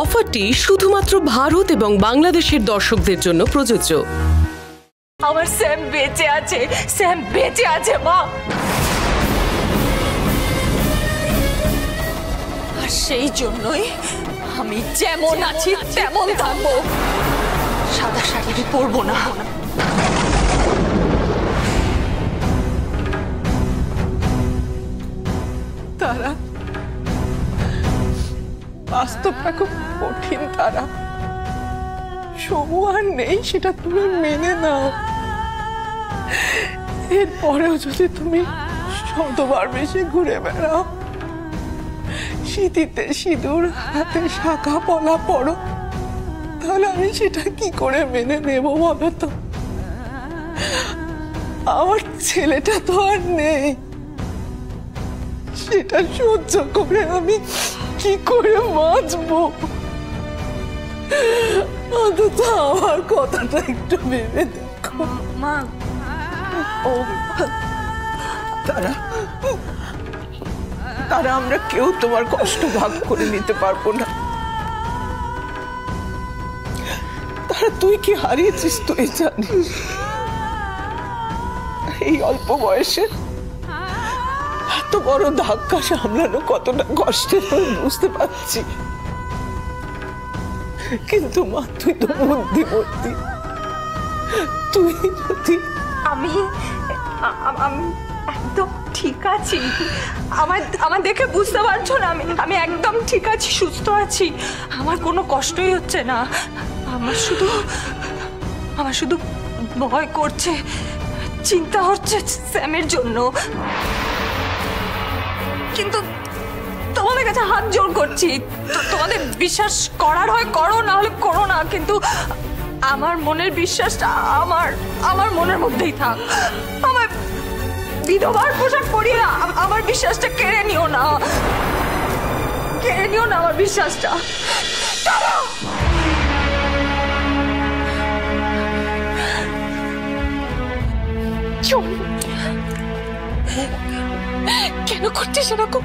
অফারটি শুধুমাত্র ভারত এবং বাংলাদেশের দর্শকদের জন্য প্রযোজ্য। আমার স্যাম বেঁচে আছে স্যাম বেঁচে আছে মা। আর সেই জন্যই আমি যেমন আছি তেমন থাকব। সাদা শাড়ি পরবো না। তারা বাস্তবটা খুব কঠিন তারা। সমু আর নেই সেটা তুমি মেনে নাও। এরপরেও যদি তুমি শতবার বেশি ঘুরে বেড়াও শীতিতে সিঁদুর, হাতে শাখা, পলা পড়ো তাহলে আমি সেটা কি করে মেনে নেব বলো তো? আমার ছেলেটা তো আর নেই। সেটা সহ্য করে আমি কি করে বাঁচবো? অন্তত আমার কথাটা একটু ভেবে দেখো। মা। ও তারা তারা আমরা কেউ তোমার কষ্ট ভাগ করে নিতে পারব না। তারা তুই কি হারিয়েছিস তুই জানিস? এই অল্প বয়সে এত বড় ধাক্কা সামলানো কতটা কষ্টের বুঝতে পারছি। কিন্তু মা, তুই তো বুদ্ধিমতী। তুই যদি আমি আমি একদম ঠিক আছি। আমার আমার দেখে বুঝতে পারছ না, আমি আমি একদম ঠিক আছি, সুস্থ আছি। আমার কোনো কষ্টই হচ্ছে না। আমার শুধু আমার শুধু ভয় করছে, চিন্তা হচ্ছে স্যামের জন্য। কিন্তু তোমাদের কাছে হাত জোর করছি। তোমাদের বিশ্বাস করার হয় করো না হলে করো না, কিন্তু আমার মনের বিশ্বাসটা আমার আমার মনের মধ্যেই থাক। আমার বিধবার পোশাক পরিয়ে আমার বিশ্বাসটা কেড়ে নিও না। কেড়ে নিও না আমার বিশ্বাসটা। চল! কেন করছিস এরকম?